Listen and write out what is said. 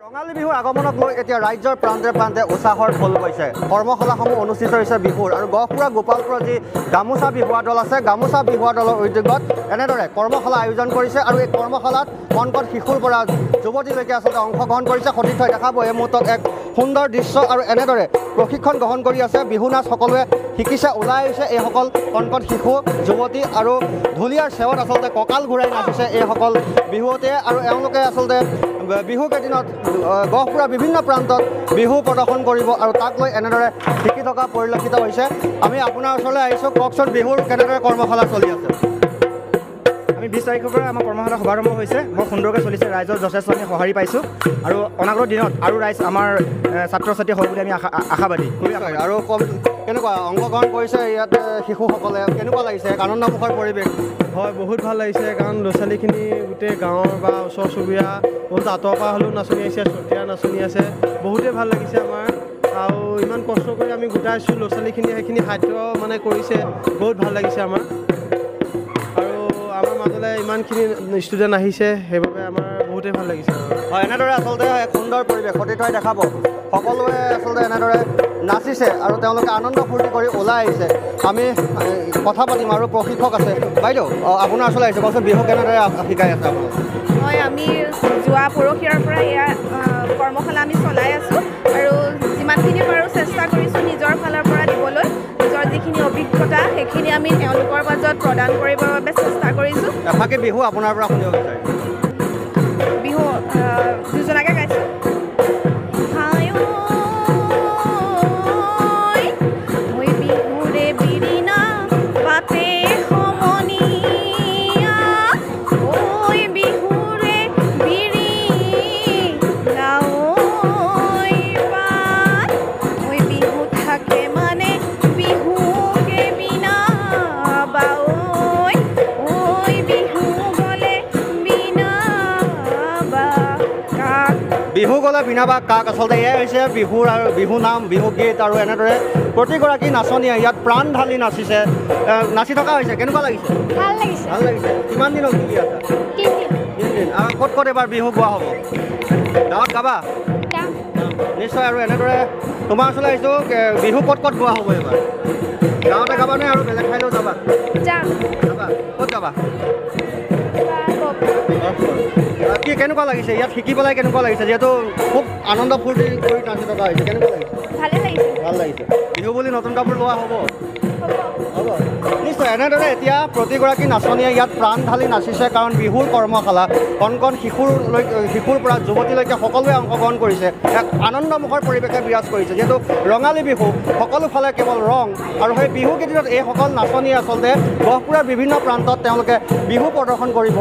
ৰঙালী বিহুৰ আগমনক লৈ এতিয়া ৰাজ্যৰ প্ৰান্তে প্ৰান্তে উৎসাহৰ ফল গৈছে। কৰ্মশালাসমূহ অনুষ্ঠিত হৈছে বিহুৰ আৰু গহপুৰা গোপালপুৰৰ যি গামোচা বিহুৱা দল আছে গামোচা বিহুৱা দলৰ উদ্যোগত এনেদৰে কৰ্মশালা আয়োজন কৰিছে আৰু এই কৰ্মশালাত কণ কণ শিশুৰ পৰা যুৱতীলৈকে আচলতে অংশগ্ৰহণ কৰিছে। সতীৰ্থই দেখাব এই মুহূৰ্তত এক সুন্দৰ দৃশ্য আৰু এনেদৰে প্ৰশিক্ষণ গ্ৰহণ কৰি আছে। বিহু নাচ সকলোৱে শিকিছে ওলাই আহিছে। এইসকল কণ কণ শিশু যুৱতী আৰু ঢুলীয়াৰ চেৱত আচলতে কঁকাল ঘূৰাই নাচিছে এইসকল বিহুৱতীয়ে আৰু এওঁলোকে আচলতে বিহু কেইদিনত আহ, গহপুৰৰ বিভিন্ন প্ৰান্তত বিহু প্ৰদৰ্শন কৰিব আৰু তাক লৈ এনেদৰে শিকি থকা পৰিলক্ষিত হৈছে। আমি আপোনাৰ ওচৰলৈ আহিছোঁ। কওকচোন বিহুৰ কেনেদৰে কৰ্মশালা চলি আছে? বিছ তাৰিখৰ পৰা আমাৰ কৰ্মশালা শুভাৰম্ভ হৈছে। বৰ সুন্দৰকৈ চলিছে। ৰাইজৰ যথেষ্ট আমি সঁহাৰি পাইছোঁ। আৰু অনাগত দিনত আৰু ৰাইজ আমাৰ ছাত্ৰ ছাত্ৰী হ'ব বুলি আমি আশা আশাবাদী। আৰু কম কেনেকুৱা অংশগ্ৰহণ কৰিছে ইয়াত শিশুসকলে? কেনেকুৱা লাগিছে? আনন্দমুখৰ পৰিৱেশ। হয় বহুত ভাল লাগিছে। কাৰণ ল'ৰা ছোৱালীখিনি গোটেই গাঁৱৰ বা ওচৰ চুবুৰীয়া বহুত আঁতৰৰ পৰা হ'লেও নাচনি আহিছে চতীয়া নাচনি আছে। বহুতেই ভাল লাগিছে আমাৰ। আৰু ইমান কষ্ট কৰি আমি গোটাইছোঁ। ল'ৰা ছোৱালীখিনি সেইখিনি সাধ্য মানে কৰিছে। বহুত ভাল লাগিছে আমাৰ। মাজলৈ ইমানখিনি ষ্টুডেণ্ট আহিছে সেইবাবে আমাৰ বহুতেই ভাল লাগিছে। হয় এনেদৰে আচলতে এক সুন্দৰ পৰিৱেশ সতীৰ্থই দেখাব সকলোৱে আচলতে এনেদৰে নাচিছে আৰু তেওঁলোকে আনন্দ ফূৰ্তি কৰি ওলাই আহিছে। আমি কথা পাতিম আৰু প্ৰশিক্ষক আছে। বাইদেউ আপোনাৰ ওচৰলৈ আহিছে। কওকচোন বিহু কেনেদৰে শিকাই আছে আপোনালোকে? হয় আমি যোৱা পৰহিয়াৰ পৰা এয়া আহ, কৰ্মশালা আমি চলাই আছোঁ। আৰু যিমানখিনি পাৰোঁ চেষ্টা কৰিছোঁ নিজৰ ফালৰ পৰা যিখিনি অভিজ্ঞতা সেইখিনি আমি তেওঁলোকৰ মাজত প্ৰদান কৰিবৰ বাবে চেষ্টা কৰিছোঁ। এফাকি বিহু আপোনাৰ পৰা শুনিব বিচাৰিম বিহু দুজনাকে বিহু গ'লে বিনা বা কাক আচলতে এয়াই হৈছে বিহুৰ আৰু বিহু নাম বিহু গীত আৰু এনেদৰে প্ৰতিগৰাকী নাচনীয়ে ইয়াত প্ৰাণ ঢালি নাচিছে। নাচি থকা হৈছে কেনেকুৱা লাগিছে? ভাল লাগিছে। ভাল লাগিছে। কিমান আছা তিনিদিন। আৰু ক'ত ক'ত এবাৰ বিহু গোৱা হ'ব? গাঁৱত গাবা? নিশ্চয় আৰু এনেদৰে তোমাৰ ওচৰলৈ আহিছোঁ। বিহু ক'ত ক'ত গোৱা হ'ব এইবাৰ? গাঁৱতে গাবানে আৰু বেলেগ ঠাইলৈও যাবা? যাবা। ক'ত যাবা? কেনেকুৱা লাগিছে? ইয়াত শিকি পেলাই কেনেকুৱা লাগিছে? যিহেতু খুব আনন্দ ফূৰ্তি কৰি নাচি থকা হৈছে। কেনেকুৱা লাগিছে? ভালে লাগিছে। ভাল লাগিছে। বিহু বুলি নতুন কাপোৰ লোৱা হ'ব? হ'ব। নিশ্চয় এনেদৰে এতিয়া প্ৰতিগৰাকী নাচনীয়ে ইয়াত প্ৰাণ ঢালি নাচিছে কাৰণ বিহুৰ কৰ্মশালা। কণ কণ শিশুৰলৈ শিশুৰ পৰা যুৱতীলৈকে সকলোৱে অংশগ্ৰহণ কৰিছে। এক আনন্দমুখৰ পৰিৱেশে বিৰাজ কৰিছে। যিহেতু ৰঙালী বিহু সকলো ফালে কেৱল ৰং। আৰু সেই বিহু কেইদিনত এইসকল নাচনীয়ে আচলতে গহপুৰৰ বিভিন্ন প্ৰান্তত তেওঁলোকে বিহু প্ৰদৰ্শন কৰিব